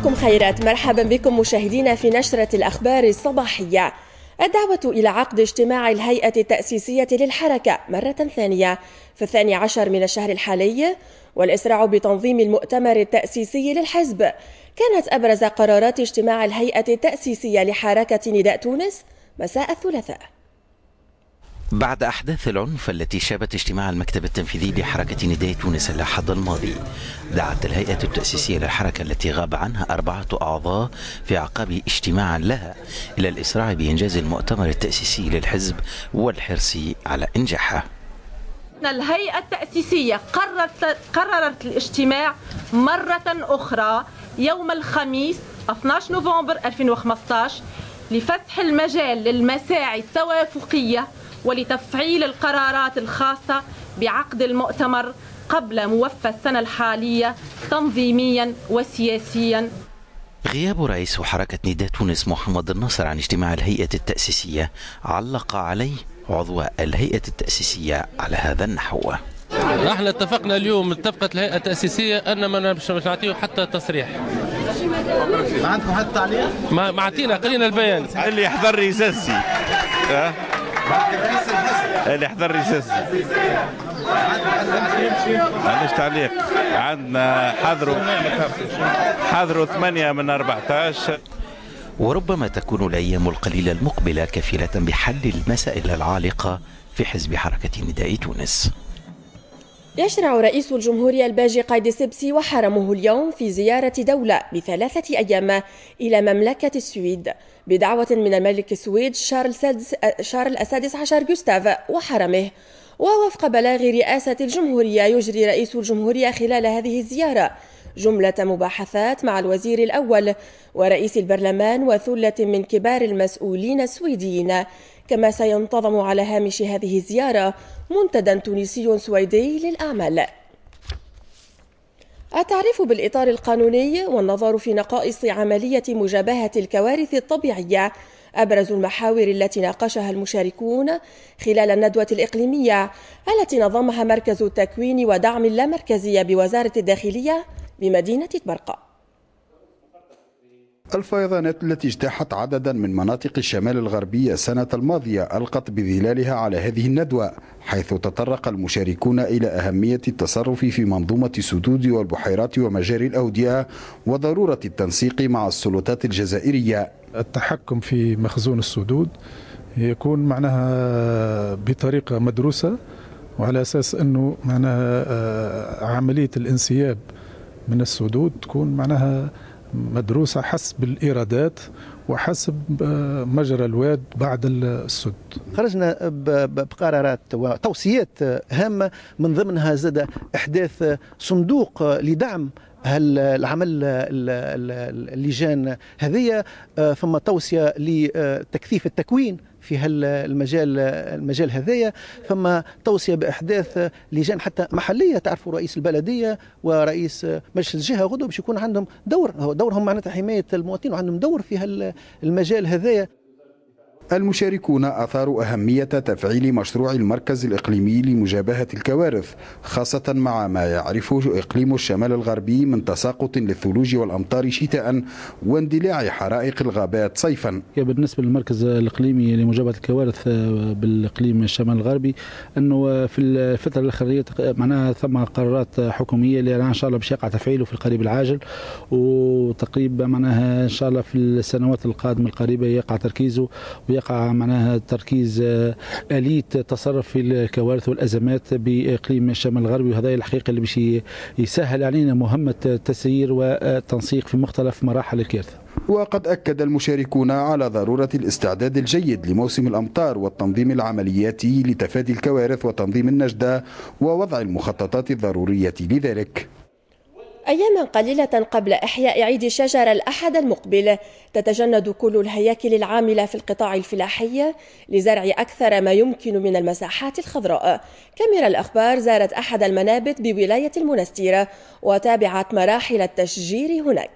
صباحكم خيرات. مرحبا بكم مشاهدينا في نشرة الأخبار الصباحية. الدعوة إلى عقد اجتماع الهيئة التأسيسية للحركة مرة ثانية في الثاني عشر من الشهر الحالي والإسراع بتنظيم المؤتمر التأسيسي للحزب. كانت أبرز قرارات اجتماع الهيئة التأسيسية لحركة نداء تونس مساء الثلاثاء. بعد أحداث العنف التي شابت اجتماع المكتب التنفيذي لحركة نداء تونس الأحد الماضي دعت الهيئة التأسيسية للحركة التي غاب عنها أربعة أعضاء في أعقاب اجتماع لها إلى الإسراع بإنجاز المؤتمر التأسيسي للحزب والحرص على إنجاحه. الهيئة التأسيسية قررت, قررت الاجتماع مرة أخرى يوم الخميس 12 نوفمبر 2015 لفتح المجال للمساعي التوافقية ولتفعيل القرارات الخاصة بعقد المؤتمر قبل موفى السنة الحالية تنظيميا وسياسيا. غياب رئيس حركة نداء تونس محمد الناصر عن اجتماع الهيئة التأسيسية علق عليه عضو الهيئة التأسيسية على هذا النحو. إحنا اتفقنا اليوم اتفقت الهيئة التأسيسية أن ما مش نعطيه حتى تصريح. ما عندكم حتى تعليق؟ ما معطينا قرينا البيان. اللي يحضر يسسي اللي يحضر يسسي عندناش تعليق؟ عندنا حضروا حضروا ثمانية من 14 وربما تكون الأيام القليلة المقبلة كفيلة بحل المسائل العالقة في حزب حركة نداء تونس. يشرع رئيس الجمهورية الباجي قايد سبسي وحرمه اليوم في زيارة دولة بثلاثة أيام إلى مملكة السويد. بدعوة من الملك السويد شارل, شارل السادس عشر جوستاف وحرمه. ووفق بلاغ رئاسة الجمهورية يجري رئيس الجمهورية خلال هذه الزيارة جملة مباحثات مع الوزير الأول ورئيس البرلمان وثلة من كبار المسؤولين السويديين. كما سينتظم على هامش هذه الزيارة منتدى تونسي سويدي للأعمال. التعريف بالإطار القانوني والنظر في نقائص عملية مجابهة الكوارث الطبيعية أبرز المحاور التي ناقشها المشاركون خلال الندوة الإقليمية التي نظمها مركز التكوين ودعم اللامركزية بوزارة الداخلية بمدينة برقة الفيضانات التي اجتاحت عددا من مناطق الشمال الغربي السنة الماضية ألقت بظلالها على هذه الندوة حيث تطرق المشاركون إلى أهمية التصرف في منظومة السدود والبحيرات ومجاري الأودية وضرورة التنسيق مع السلطات الجزائرية. التحكم في مخزون السدود يكون معناها بطريقة مدروسة وعلى أساس أنه معناها عملية الانسياب من السدود تكون معناها مدروسة حسب الإيرادات وحسب مجرى الواد بعد السد. خرجنا بقرارات وتوصيات هامة من ضمنها زاد إحداث صندوق لدعم العمل اللجان هذه ثم توصية لتكثيف التكوين. في هالمجال المجال هذايا ثم توصية بأحداث لجان حتى محلية تعرفوا رئيس البلدية ورئيس مجلس الجهة غدوه باش يكون عندهم دور. دورهم معناتها حماية المواطنين وعندهم دور في هالمجال هذايا. المشاركون أثاروا أهمية تفعيل مشروع المركز الإقليمي لمجابهة الكوارث خاصة مع ما يعرفه إقليم الشمال الغربي من تساقط للثلوج والأمطار شتاء واندلاع حرائق الغابات صيفا. بالنسبة للمركز الإقليمي لمجابهة الكوارث بالإقليم الشمال الغربي أنه في الفترة الأخيرة معناها ثم قرارات حكومية اللي إن شاء الله باش يقع تفعيله في القريب العاجل وتقريبا معناها إن شاء الله في السنوات القادمة القريبة يقع تركيزه يقع معناها تركيز آلية تصرف في الكوارث والأزمات بإقليم الشمال الغربي وهذا الحقيقة اللي باش يسهل علينا مهمة التسيير والتنسيق في مختلف مراحل الكارثة. وقد أكد المشاركون على ضرورة الاستعداد الجيد لموسم الأمطار والتنظيم العملياتي لتفادي الكوارث وتنظيم النجدة ووضع المخططات الضرورية لذلك. أياما قليلة قبل إحياء عيد الشجرة الأحد المقبل. تتجند كل الهياكل العاملة في القطاع الفلاحي لزرع أكثر ما يمكن من المساحات الخضراء. كاميرا الأخبار زارت أحد المنابت بولاية المنستير وتابعت مراحل التشجير هناك.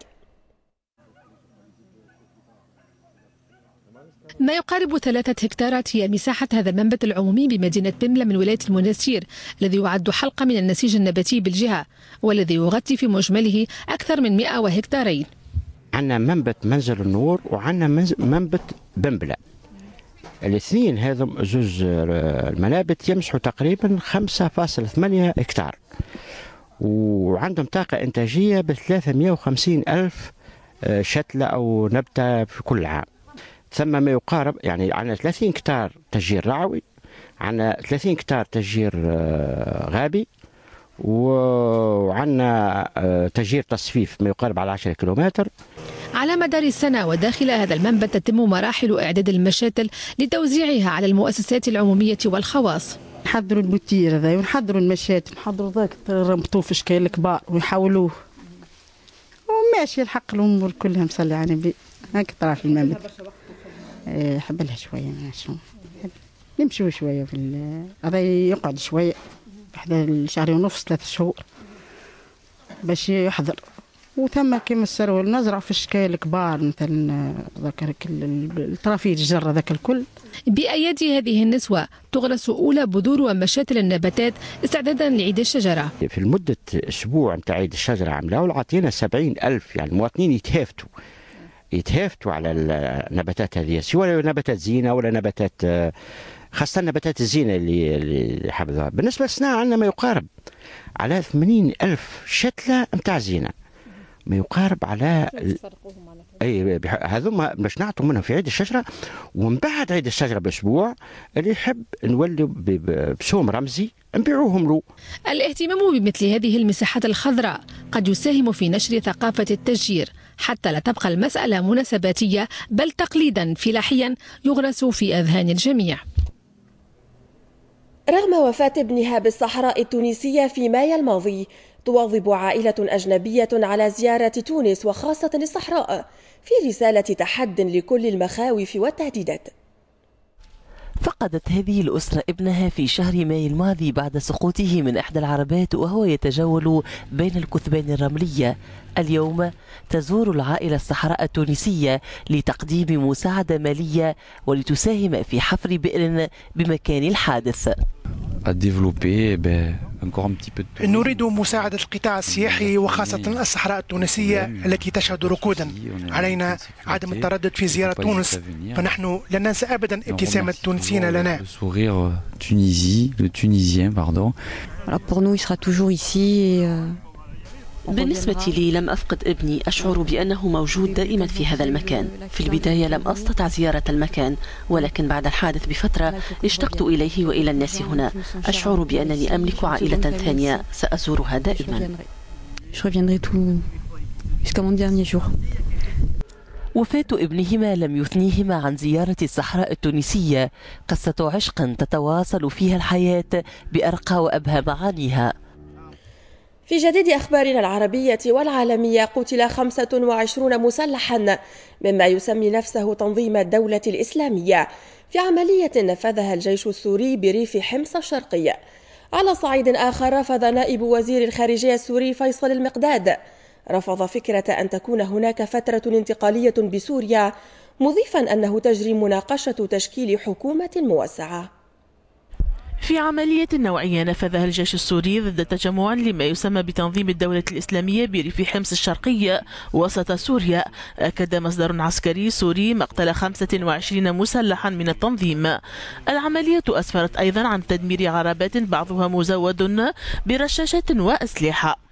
ما يقارب ثلاثة هكتارات هي مساحة هذا المنبت العمومي بمدينة بملة من ولاية المنستير الذي يعد حلقة من النسيج النباتي بالجهة والذي يغطي في مجمله أكثر من 100 هكتارين عندنا منبت منزل النور وعندنا منبت بنبلة الاثنين هذم زوز المنابت يمسحوا تقريبا 5.8 هكتار. وعندهم طاقة إنتاجية ب 350 ألف آه، شتلة أو نبتة في كل عام. ثم ما يقارب يعني عندنا 30 كتار تشجير رعوي عندنا 30 كتار تشجير آه، غابي وعندنا آه، تشجير تصفيف ما يقارب على 10 كيلومتر. على مدار السنة وداخل هذا المنبت تتم مراحل إعداد المشاتل لتوزيعها على المؤسسات العمومية والخواص. نحضروا الموتير هذا ونحضروا المشاتل نحضروا ذاك رمطوه في شكال كبار ويحاولوه. وماشي الحق الأمور كلها مصلي على النبي هاك طرا في المنبت. حبلها شوية ماشي نمشيو شوية في هذا يقعد شوية حدا شهرين ونص ثلاث شهور باش يحضر. وثم كيما السرول نزرع في اشكال كبار مثلا ذاك الطرافيل الجره ذاك الكل. بأيدي هذه النسوة تغرس أولى بذور ومشاتل النباتات استعدادا لعيد الشجرة. في المدة أسبوع نتاع عيد الشجرة عملاو عطينا سبعين ألف يعني المواطنين يتهافتوا. يتهافتوا على النباتات هذه سواء نباتات زينة ولا نباتات خاصة نباتات الزينة اللي اللي حفظها. بالنسبة للصناعة عندنا ما يقارب على 80 ألف شتلة نتاع زينة. ما يقارب على أي هذوما باش نعطوا منهم في عيد الشجرة ومن بعد عيد الشجرة بأسبوع اللي يحب نولي بسوم رمزي نبيعوهم له. الاهتمام بمثل هذه المساحات الخضراء قد يساهم في نشر ثقافة التشجير حتى لا تبقى المسألة مناسباتية بل تقليدا فلاحيا يغرس في أذهان الجميع. رغم وفاة ابنها بالصحراء التونسية في مايو الماضي تواظب عائلة أجنبية على زيارة تونس وخاصة الصحراء في رسالة تحد لكل المخاوف والتهديدات. فقدت هذه الأسرة ابنها في شهر ماي الماضي بعد سقوطه من إحدى العربات وهو يتجول بين الكثبان الرملية اليوم تزور العائلة الصحراء التونسية لتقديم مساعدة مالية ولتساهم في حفر بئر بمكان الحادث. نريد مساعدة القطاع السياحي وخاصة الصحراء التونسية التي تشهد ركودا علينا عدم التردد في زيارة تونس. فنحن لن ننسى أبدا ابتسامة التونسيين لنا. Pour nous, il sera toujours ici et بالنسبة لي لم أفقد ابني أشعر بأنه موجود دائما في هذا المكان. في البداية لم أستطع زيارة المكان ولكن بعد الحادث بفترة اشتقت إليه وإلى الناس هنا. أشعر بأنني أملك عائلة ثانية سأزورها دائما. وفاة ابنهما لم يثنيهما عن زيارة الصحراء التونسية قصة عشق تتواصل فيها الحياة بأرقى وأبهى معانيها. في جديد أخبارنا العربية والعالمية قتل 25 مسلحا مما يسمي نفسه تنظيم الدولة الإسلامية. في عملية نفذها الجيش السوري بريف حمص الشرقية على صعيد آخر رفض نائب وزير الخارجية السوري فيصل المقداد. رفض فكرة أن تكون هناك فترة انتقالية بسوريا مضيفا أنه تجري مناقشة تشكيل حكومة موسعة. في عملية نوعية نفذها الجيش السوري ضد تجمع لما يسمى بتنظيم الدولة الإسلامية بريف حمص الشرقية وسط سوريا. أكد مصدر عسكري سوري مقتل 25 مسلحا من التنظيم. العملية أسفرت أيضا عن تدمير عربات بعضها مزود برشاشات وأسلحة.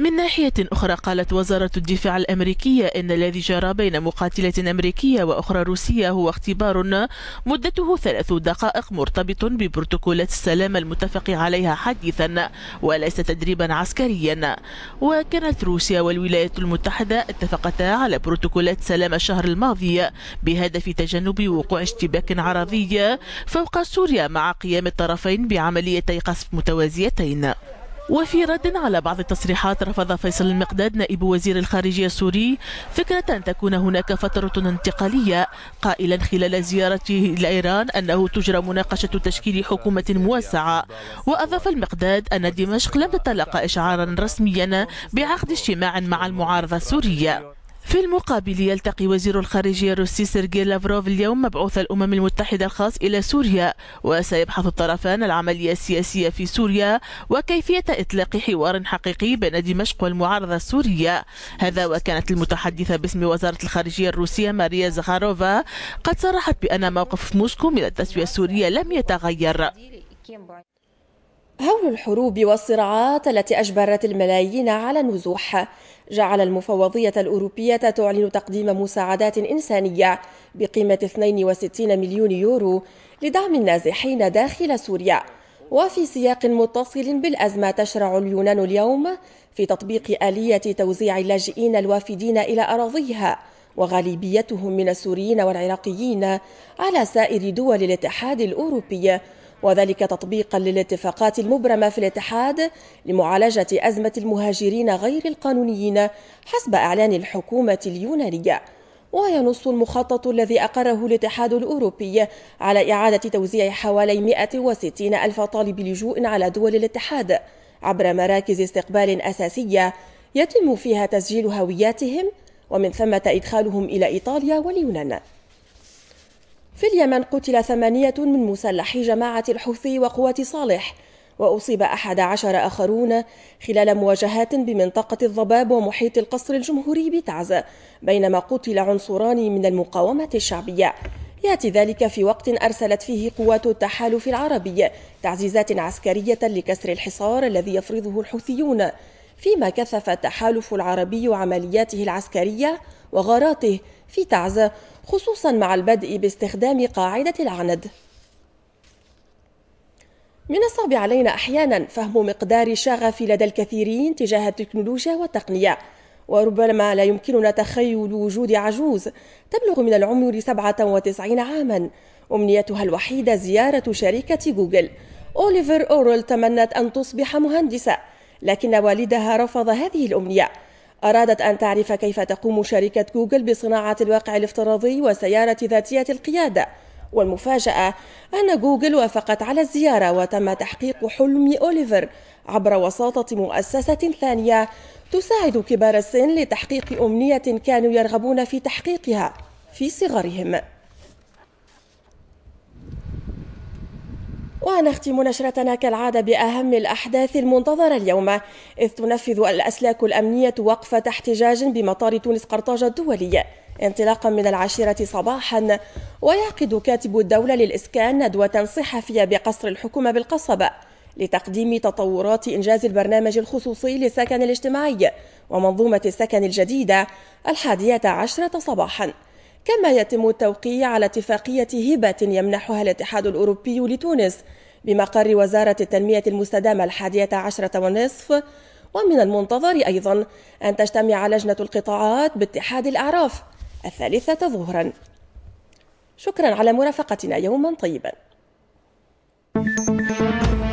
من ناحية أخرى قالت وزارة الدفاع الأمريكية إن الذي جرى بين مقاتلة أمريكية وأخرى روسية هو اختبار مدته ثلاث دقائق مرتبط ببروتوكولات السلام المتفق عليها حديثا وليس تدريبا عسكريا. وكانت روسيا والولايات المتحدة اتفقتا على بروتوكولات سلام الشهر الماضي بهدف تجنب وقوع اشتباك عرضي فوق سوريا مع قيام الطرفين بعمليتي قصف متوازيتين. وفي رد على بعض التصريحات رفض فيصل المقداد نائب وزير الخارجية السوري فكرة أن تكون هناك فترة انتقالية قائلا خلال زيارته لإيران أنه تجرى مناقشة تشكيل حكومة موسعة. وأضاف المقداد أن دمشق لم تتلقى إشعارا رسميا بعقد اجتماع مع المعارضة السورية. في المقابل يلتقي وزير الخارجية الروسي سيرجي لافروف اليوم مبعوث الأمم المتحدة الخاص إلى سوريا وسيبحث الطرفان العملية السياسية في سوريا وكيفية إطلاق حوار حقيقي بين دمشق والمعارضة السورية. هذا وكانت المتحدثة باسم وزارة الخارجية الروسية ماريا زخاروفا قد صرحت بأن موقف موسكو من التسوية السورية لم يتغير. هول الحروب والصراعات التي أجبرت الملايين على النزوح. جعل المفوضية الأوروبية تعلن تقديم مساعدات إنسانية بقيمة 62 مليون يورو لدعم النازحين داخل سوريا. وفي سياق متصل بالأزمة تشرع اليونان اليوم في تطبيق آلية توزيع اللاجئين الوافدين إلى أراضيها وغالبيتهم من السوريين والعراقيين على سائر دول الاتحاد الأوروبي. وذلك تطبيقا للاتفاقات المبرمة في الاتحاد لمعالجة أزمة المهاجرين غير القانونيين حسب إعلان الحكومة اليونانية. وينص المخطط الذي أقره الاتحاد الأوروبي على إعادة توزيع حوالي 160 ألف طالب لجوء على دول الاتحاد عبر مراكز استقبال أساسية يتم فيها تسجيل هوياتهم ومن ثم إدخالهم إلى إيطاليا واليونان. في اليمن قتل ثمانية من مسلحي جماعة الحوثي وقوات صالح وأصيب أحد عشر آخرون خلال مواجهات بمنطقة الضباب ومحيط القصر الجمهوري بتعز بينما قتل عنصران من المقاومة الشعبية. يأتي ذلك في وقت أرسلت فيه قوات التحالف العربي تعزيزات عسكرية لكسر الحصار الذي يفرضه الحوثيون. فيما كثف التحالف العربي عملياته العسكرية وغاراته في تعز خصوصا مع البدء باستخدام قاعدة العند. من الصعب علينا أحيانا فهم مقدار الشغف لدى الكثيرين تجاه التكنولوجيا والتقنية. وربما لا يمكننا تخيل وجود عجوز تبلغ من العمر 97 عاما. أمنيتها الوحيدة زيارة شركة جوجل. أوليفر أورل تمنت أن تصبح مهندسة. لكن والدها رفض هذه الأمنية. أرادت أن تعرف كيف تقوم شركة جوجل بصناعة الواقع الافتراضي وسيارة ذاتية القيادة. والمفاجأة أن جوجل وافقت على الزيارة وتم تحقيق حلم أوليفر عبر وساطة مؤسسة ثانية تساعد كبار السن لتحقيق أمنية كانوا يرغبون في تحقيقها في صغرهم. ونختم نشرتنا كالعادة بأهم الأحداث المنتظرة اليوم إذ تنفذ الأسلاك الأمنية وقفة احتجاج بمطار تونس قرطاج الدولي. انطلاقا من العاشرة صباحا ويعقد كاتب الدولة للإسكان ندوة صحفية بقصر الحكومة بالقصبة لتقديم تطورات إنجاز البرنامج الخصوصي للسكن الاجتماعي ومنظومة السكن الجديدة الحادية عشرة صباحا. كما يتم التوقيع على اتفاقية هبة يمنحها الاتحاد الأوروبي لتونس بمقر وزارة التنمية المستدامة الحادية عشرة والنصف ومن المنتظر أيضا أن تجتمع لجنة القطاعات باتحاد الأعراف الثالثة ظهرا. شكرا على مرافقتنا يوما طيبا. thank you